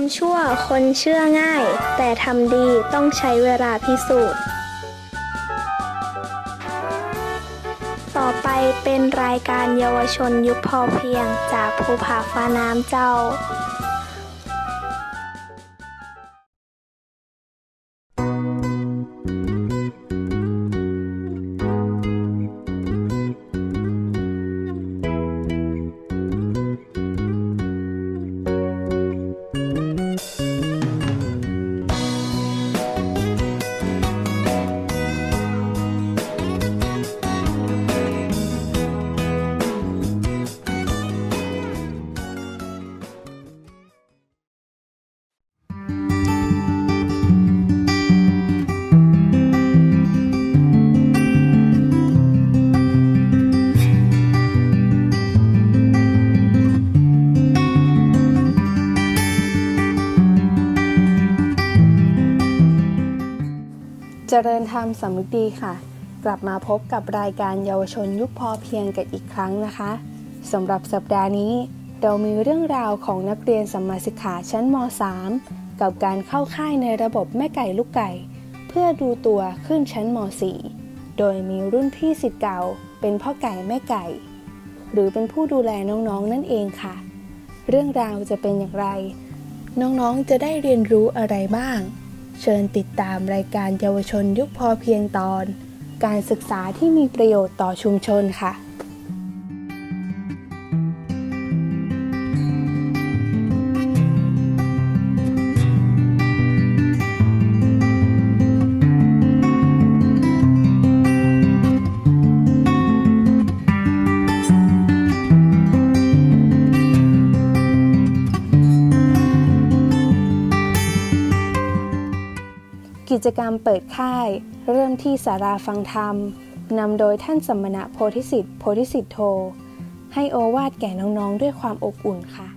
ำชั่วคนเชื่อง่าย แต่ทำดีต้องใช้เวลาพิสูจน์ ต่อไปเป็นรายการเยาวชนยุคพอเพียงจากภูผาฟ้าน้ำเจ้า เจริญธรรมสำนึกดีค่ะ กลับมาพบกับรายการเยาวชนยุคพอเพียงกันอีกครั้งนะคะสำหรับสัปดาห์นี้ เรามีเรื่องราวของนักเรียนสมมาศึกษาชั้นม .3 กับการเข้าค่ายในระบบแม่ไก่ลูกไก่ เพื่อดูตัวขึ้นชั้นม .4 โดยมีรุ่นพี่สิทธิ์เก่า เป็นพ่อไก่แม่ไก่ หรือเป็นผู้ดูแลน้องๆนั่นเองค่ะ เรื่องราวจะเป็นอย่างไร น้องๆจะได้เรียนรู้อะไรบ้าง เชิญติดตามรายการเยาวชนยุคพอเพียงตอน การศึกษาที่มีประโยชน์ต่อชุมชนค่ะ จกรรมเปิดค่าย เริ่มที่สาราฟังธรรมนำโดยท่านสมณะโพธิสิทธิ์โพธิสิทธโธให้โอวาดแก่น้องๆด้วยความอบอุ่นค่ะ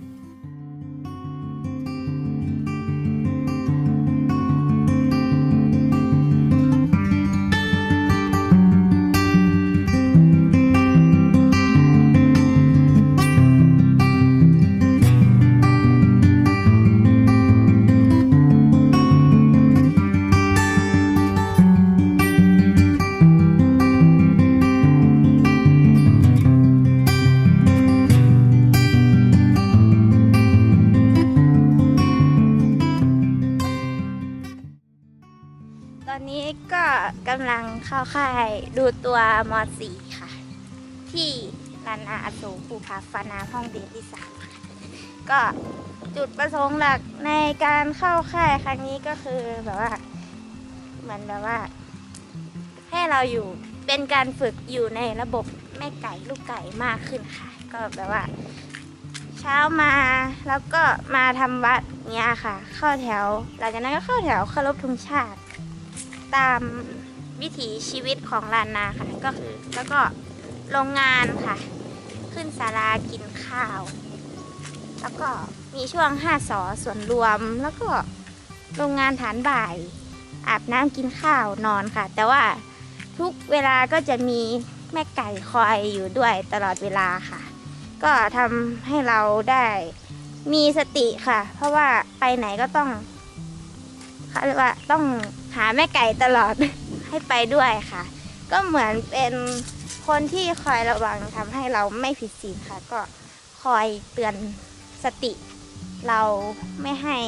เข้าค่ายดูตัวม .4 ค่ะ ที่ลานอาอโศกภูผาฟ้าน้ำห้องเรียนที่สามค่ะก็จุดประสงค์หลักในการเข้าค่ายครั้งนี้ก็คือแบบว่าเหมือนแบบว่า ให้เราอยู่เป็นการฝึกอยู่ในระบบแม่ไก่ลูกไก่มากขึ้นค่ะ ก็แบบว่า เช้ามาแล้วก็มาทำวัดเนี้ยค่ะ เข้าแถว หลังจากนั้นก็เข้าแถวเคารพธงชาติ ตาม วิถีชีวิตของลานนาค่ะก็คือแล้วก็โรงงานค่ะ ขึ้นศาลากินข้าว แล้วก็มีช่วงห้าสอส่วนรวมแล้วก็โรงงานฐานบ่าย อาบน้ำกินข้าวนอนค่ะ แต่ว่าทุกเวลาก็จะมีแม่ไก่คอยอยู่ด้วยตลอดเวลาค่ะ ก็ทำให้เราได้มีสติค่ะ เพราะว่าไปไหนก็ต้องเขาเรียกว่าต้องหาแม่ไก่ตลอด ให้ไปด้วยค่ะ ก็เหมือนเป็นคนที่คอยระวังทำให้เราไม่ผิดศีลค่ะ ก็คอยเตือนสติ เราไม่ให้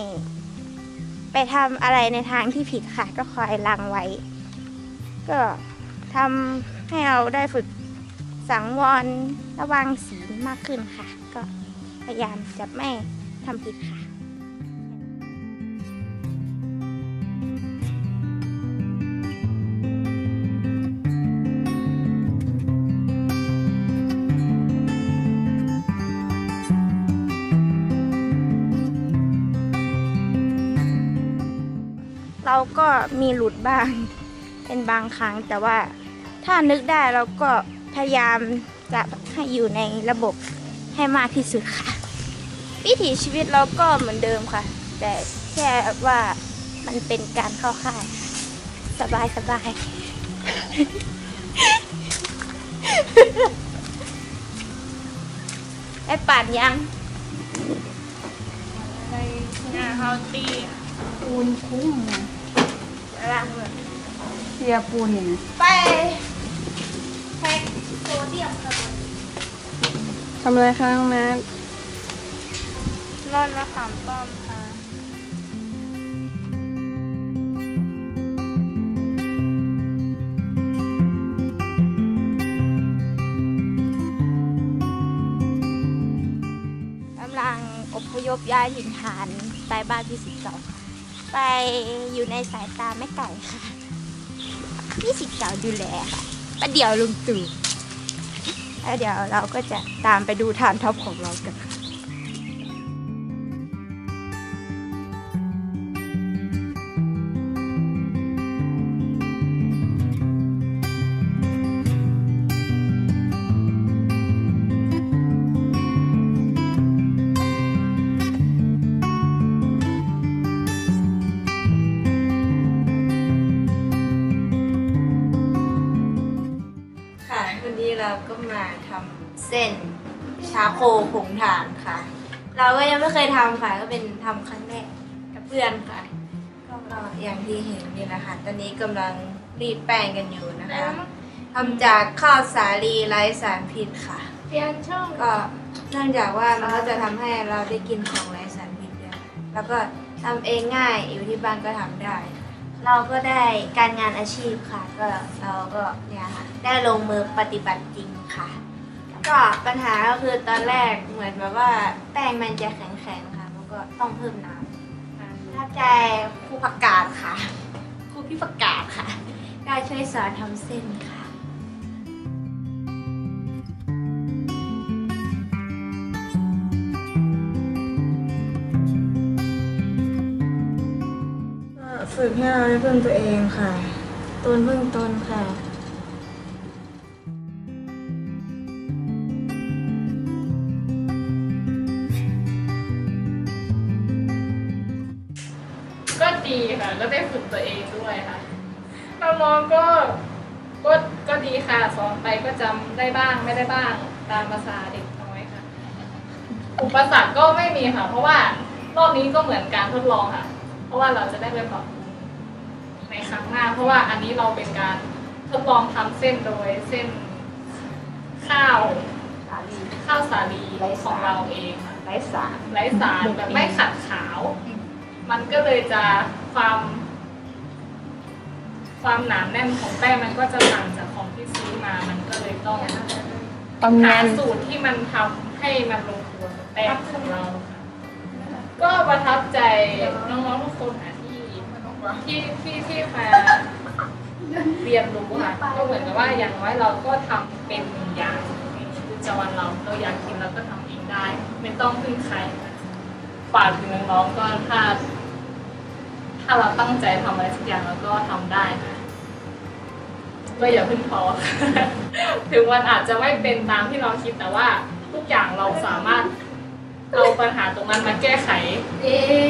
ไปทำอะไรในทางที่ผิดค่ะ ก็คอยลังไว้ ก็ทำให้เราได้ฝึกสังวรระวังศีลมากขึ้นค่ะ ก็พยายามจะไม่ทำผิดค่ะ ก็มีหลุดบ้าง เป็นบางครั้งแต่ว่าถ้านึกได้เราก็พยายามจะให้อยู่ในระบบให้มากที่สุดค่ะ วิถีชีวิตเราก็เหมือนเดิมค่ะ แต่แค่ว่ามันเป็นการเข้าค่ายค่ะสบายสบายไอ้ป่านยังในหน้าเขาเอาตีปูนคุ้ม ล้างมือเทียปูนเนี่ยไปแพ็คโซเดียมครับทำอะไรคะน้องแนทร่อนมะขามป้อมค่ะกำลังอพยพย้ายถิ่นฐานไปบ้านที่สิบสอง ไปอยู่ในสายตาแม่ไก่ค่ะนี่สิเก่าดูแลค่ะประเดี๋ยวลุงตู่แล้วเดี๋ยวเราก็จะตามไปดูฐานท็อปของเรากัน ไม่เคยทำค่ะ ก็เป็นทำครั้งแรกกับเพื่อนค่ะ ก็อย่างที่เห็นนี่นะคะตอนนี้กำลังรีดแป้งกันอยู่นะคะทำจากข้าวสาลีไร้สารพิษค่ะเปลี่ยนช่องก็เนื่องจากว่ามันก็จะทำให้เราได้กินของไร้สารพิษด้วยแล้วก็ทำเองง่ายอยู่ที่บ้านก็ทำได้ เราก็ได้การงานอาชีพค่ะ ก็เราก็เนี่ยค่ะได้ลงมือปฏิบัติจริงค่ะ ก็ปัญหาก็คือตอนแรกเหมือนแบบว่าแป้งมันจะแข็งๆค่ะมันก็ ต้องเพิ่มน้ำประทับใจครูผักกาดค่ะ ครูพี่ผักกาดค่ะ ได้ช่วยสอนทำเส้นค่ะฝึกให้เราได้พึ่งตัวเองค่ะ ตนพึ่งตนค่ะ ก็ได้ฝึกตัวเองด้วยค่ะน้องๆก็ก็ก็ดีค่ะสอนไปก็จำได้บ้างไม่ได้บ้างตามภาษาเด็กน้อยค่ะ อุปสรรคก็ไม่มีค่ะ เพราะว่ารอบนี้ก็เหมือนการทดลองค่ะ เพราะว่าเราจะได้ไปปรับปรุงในครั้งหน้า เพราะว่าอันนี้เราเป็นการทดลองทำเส้นโดยเส้นข้าวข้าวสาลีของเราเองค่ะไร้สารไร้สารแบบไม่ขัดขาว มันก็เลยจะ ความ ความหนาแน่นของแป้งมันก็จะต่างจากของที่ซื้อมา มันก็เลยต้องความหาแน่นสูตรที่มันทำให้มันลงตัวกับแป้งของเราค่ะ ก็ประทับใจน้องๆทุกคนค่ะที่ที่ที่ที่มาเรียนรู้ค่ะก็เหมือนกับว่าอย่างน้อยเราก็ทำเป็นหนึ่งอย่างในชีวิตประจำวันเราเราอยากกินเราก็ทำเองได้ ไม่ต้องพึ่งใครค่ะฝากถึงน้องๆก็ถ้า ถ้าเราตั้งใจทำอะไรสักอย่างเราก็ทำได้นะก็อย่าเพึ่งท้อถึงมันอาจจะไม่เป็นตามที่เราคิดแต่ว่าทุกอย่างเราสามารถเอาปัญหาตรงนั้นมาแก้ไข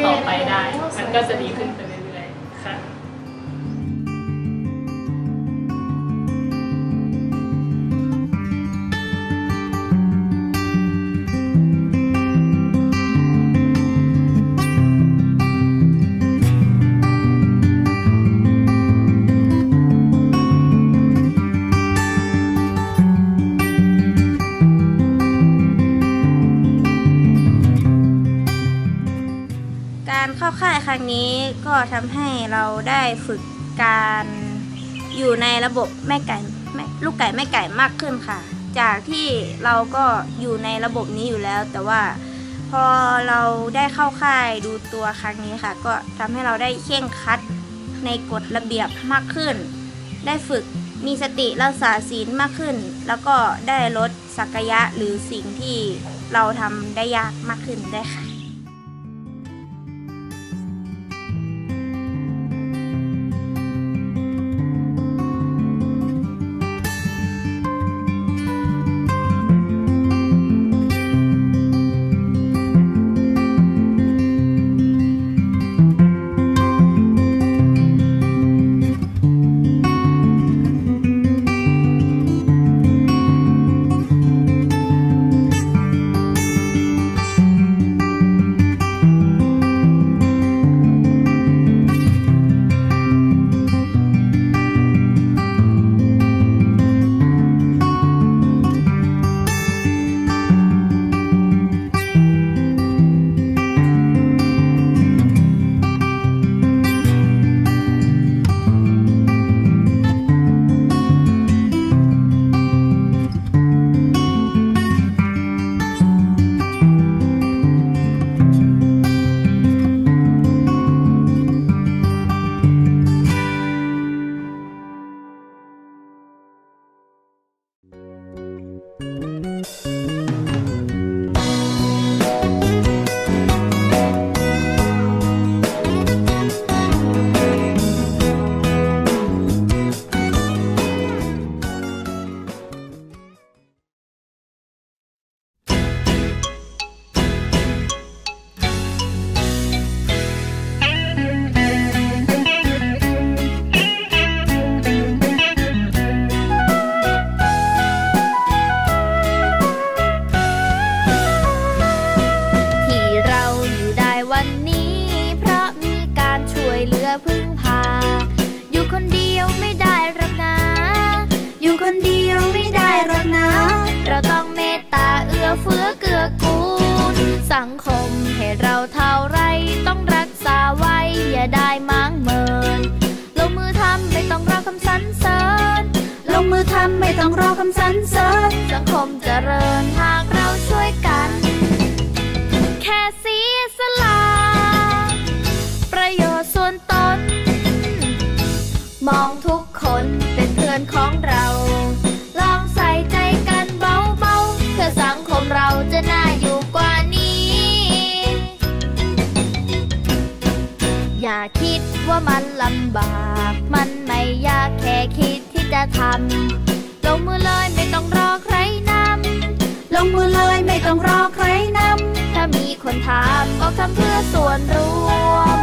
ต่อไปได้ มันก็จะดีขึ้นไป รั้งนี้ก็ทำให้เราได้ฝึกการอยู่ในระบบแม่ไก่แม่ลูกไก่แม่ไก่มากขึ้นค่ะ จากที่เราก็อยู่ในระบบนี้อยู่แล้ว แต่ว่าพอเราได้เข้าค่ายดูตัวครั้งนี้ค่ะ ก็ทำให้เราได้เข่งคัดในกฎระเบียบมากขึ้น ได้ฝึกมีสติรักษาศีลมากขึ้น แล้วก็ได้ลดสักยะหรือสิ่งที่เราทำได้ยากมากขึ้นได้ค่ะำบาก มันไม่ยากแค่คิดที่จะทำ ลงมือเลยไม่ต้องรอใครนำ ลงมือเลยไม่ต้องรอใครนำ ถ้ามีคนถามก็ทำเพื่อส่วนรวม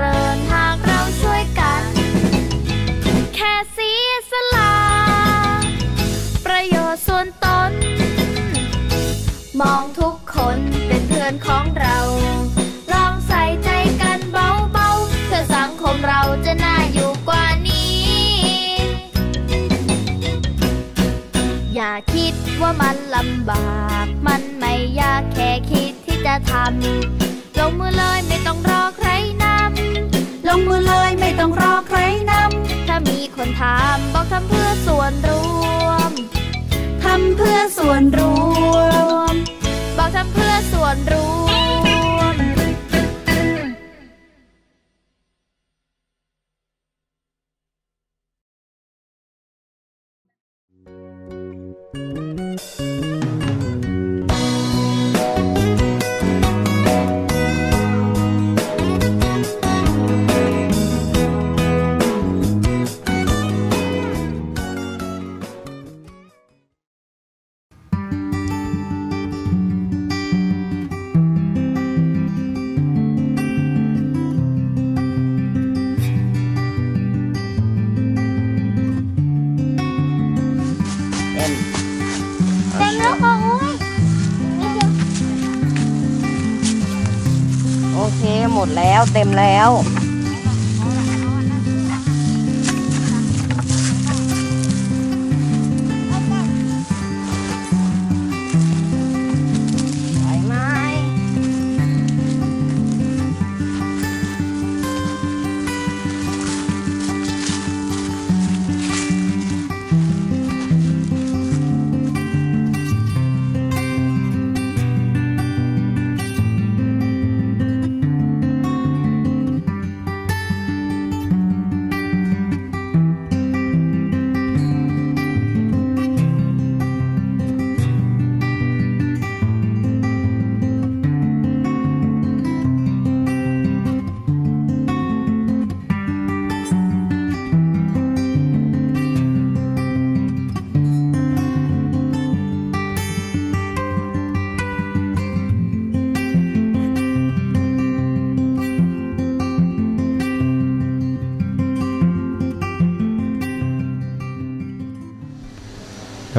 ริญหากเราช่วยกัน แค่เสียสละประโยชน์ส่วนตน มองทุกคนเป็นเพื่อนของเราลองใส่ใจกันเบาๆ เพื่อสังคมเราจะน่าอยู่กว่านี้ อย่าคิดว่ามันลำบาก มันไม่ยากแค่คิดที่จะทำลงมือเลยไม่ต้องรอ ต้องรอใครนำ ถ้ามีคนถามบอกทำเพื่อส่วนรวม ทำเพื่อส่วนรวม บอกทำเพื่อส่วนรวม แล้ว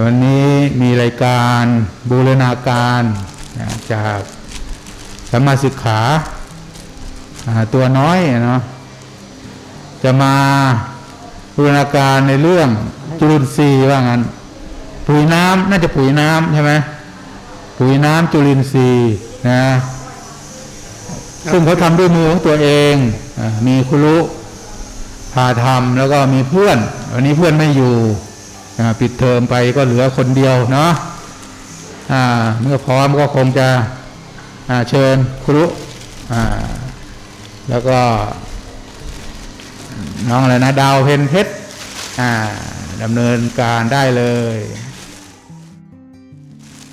วันนี้มีรายการบูรณาการนะจากสัมมาสิกขาตัวน้อยเนาะจะมาบูรณาการในเรื่องจุลินทรีย์ว่างั้นปุ๋ยน้ำน่าจะปุ๋ยน้ำใช่ไหมปุ๋ยน้ำจุลินทรีย์นะซึ่งเขาทำด้วยมือของตัวเองอมีครุพาทำแล้วก็มีเพื่อน วันนี้เพื่อนไม่อยู่ ปิดเทอมไปก็เหลือคนเดียวเนาะเมื่อพร้อมก็คงจะเชิญครูแล้วก็น้องอะไรนะดาวเพนเพชรดำเนินการได้เลย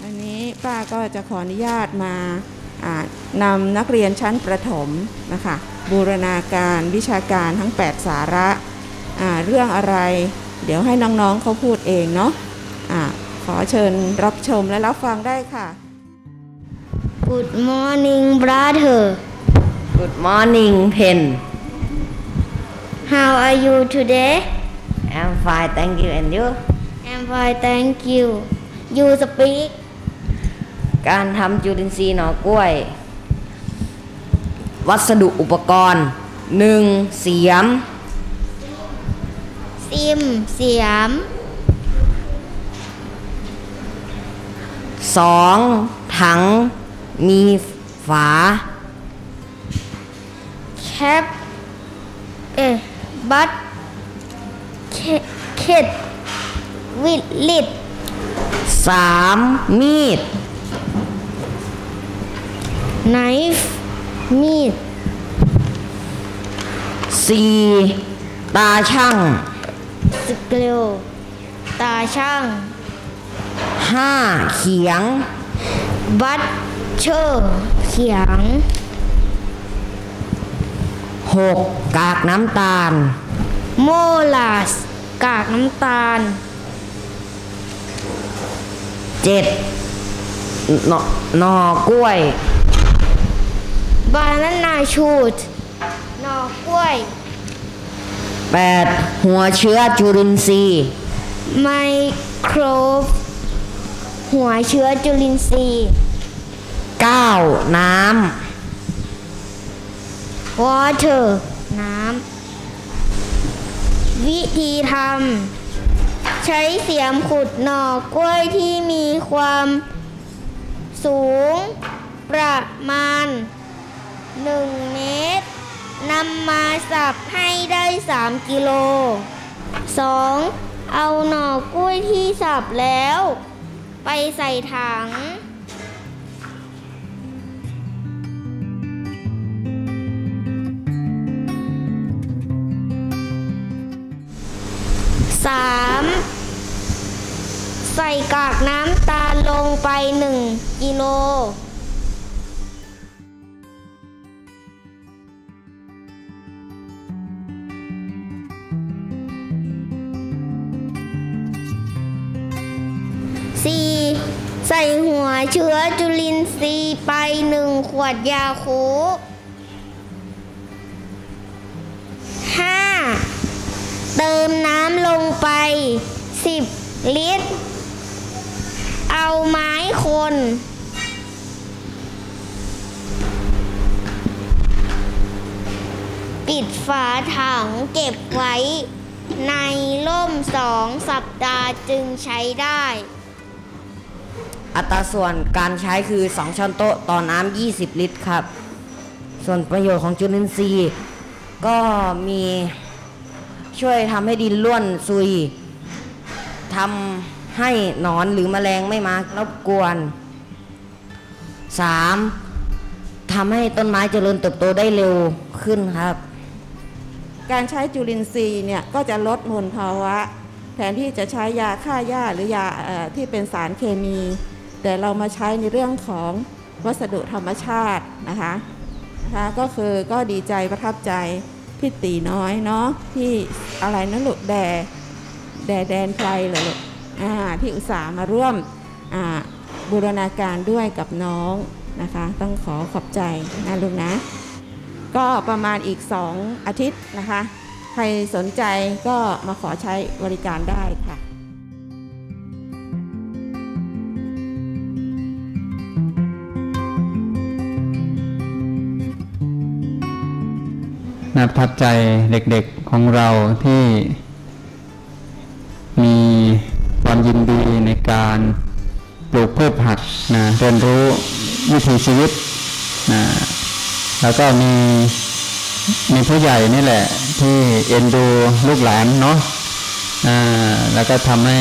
อันนี้ป้าก็จะขออนุญาตมานำนักเรียนชั้นประถมนะคะบูรณาการวิชาการทั้ง 8 สาระเรื่องอะไร เดี๋ยวให้น้องๆเขาพูดเองเนาะอะขอเชิญรับชมและรับฟังได้ค่ะ Good morning brother Good morning Pen How are you today I'm fine thank you and you I'm fine thank you You speak การทำจุลินทรีย์หน่อกล้วย วัสดุอุปกรณ์ 1. เสียม ซิม เสียม 2. ถัง มีฝา แคป เอ๊ะบัตเข็ดวิดลิด 3. มีด ไนฟ์มีด 4. ตาช่าง สเกลตาช่าง 5. เขียง บัตเชอร์เขียง 6. กากน้ำตาล โมลาส กากน้ำตาล 7. หน่อหน่อกล้วย บานานาชูดหน่อกล้วย 8. หัวเชื้อจุลินทรีย์ไมโครหัวเชื้อจุลินทรีย์ 9. น้วอเตอร์น้ำ วิธีทำใช้เสียมขุดหน่อกล้วยที่มีความสูงประมาณ 1 เมตร นำมาสับให้ได้3กิโล 2. เอาหน่อกล้วยที่สับแล้ว ไปใส่ถัง 3. ใส่กากน้ำตาลลงไป1กิโล เชื้อจุลินทรีย์ไป1ขวดยาคู 5. เติมน้ำลงไป10ลิตร เอาไม้คนปิดฝาถังเก็บไว้ในร่มสองสัปดาห์จึงใช้ได้ อัตราส่วนการใช้คือ 2 ช้อนโต๊ะต่อน้ำ20 ลิตรครับ ส่วนประโยชน์ของจุลินทรีย์ ก็มีช่วยทำให้ดินร่วนซุยทำให้หนอนหรือแมลงไม่มารบกวน 3. ทำให้ต้นไม้เจริญเติบโตได้เร็วขึ้นครับ การใช้จุลินทรีย์เนี่ยก็จะลดมลภาวะ แทนที่จะใช้ยาฆ่าหญ้าหรือยาอที่เป็นสารเคมี แต่เรามาใช้ในเรื่องของวัสดุธรรมชาตินะคะนะคะก็คือก็ดีใจประทับใจพี่ตีน้อยเนาะที่อะไรนะลูกแดแดแดนไพรเหรอลูกอ่าที่อุตส่าห์มาร่วมอ่าบูรณาการด้วยกับน้องนะคะ ต้องขอขอบใจนะลูกนะ ก็ประมาณอีก 2 อาทิตย์นะคะ ใครสนใจก็มาขอใช้บริการได้ค่ะ น่าประทับใจเด็กๆของเราที่มีความยินดีในการปลูกพืชผักนะเรียนรู้วิถีชีวิตนะแล้วก็มีมีผู้ใหญ่นี่แหละ ที่เอ็นดูลูกหลานเนาะอ่าแล้วก็ทำให้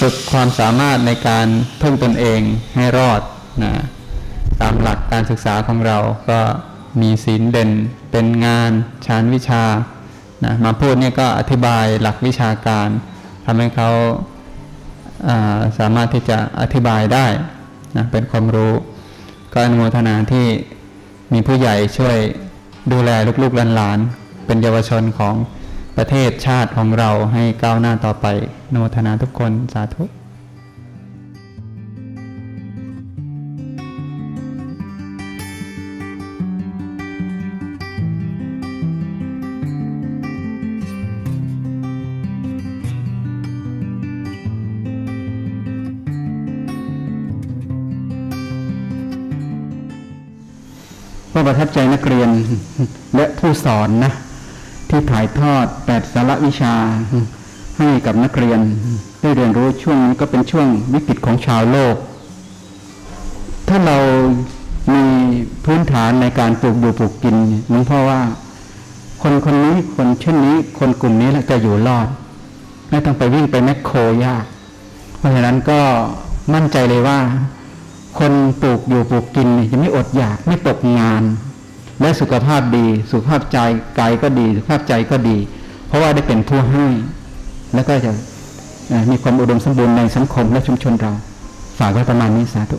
ฝึกความสามารถในการพึ่งตนเองให้รอดนะตามหลักการศึกษาของเราก็ มีศีลเด่น เป็นงานชานวิชานะมาพูดเนี่ยก็อธิบายหลักวิชาการทำให้เขาาสามารถที่จะอธิบายได้นะเป็นความรู้ ก็อนุโมทนาที่มีผู้ใหญ่ช่วยดูแลลูกๆหลานๆเป็นเยาวชนของประเทศชาติของเราให้ก้าวหน้าต่อไปอนุโมทนาทุกคนสาธุ ก็ประทับใจนักเรียนและผู้สอนนะ ที่ถ่ายทอดแปดสาระวิชา ให้กับนักเรียน ได้เรียนรู้ช่วงนี้ก็เป็นช่วงวิกฤตของชาวโลก ถ้าเรามีพื้นฐานในการปลูกอยู่ปลูกกินหลวงพ่อว่า คนคนนี้คนเช่นนี้ คนกลุ่มนี้แหละจะอยู่รอด ไม่ต้องไปวิ่งไปแมคโครยาก เพราะฉะนั้นก็มั่นใจเลยว่า คนปลูกอยู่ปลูกกินจะไม่อดอยากไม่ตกงาน และสุขภาพดี สุขภาพใจกายก็ดี สุขภาพใจก็ดี เพราะว่าได้เป็นผู้ให้ แล้วก็จะมีความอุดมสมบูรณ์ในสังคมและชุมชนเรา ฝากไว้ประมาณนี้สาธุ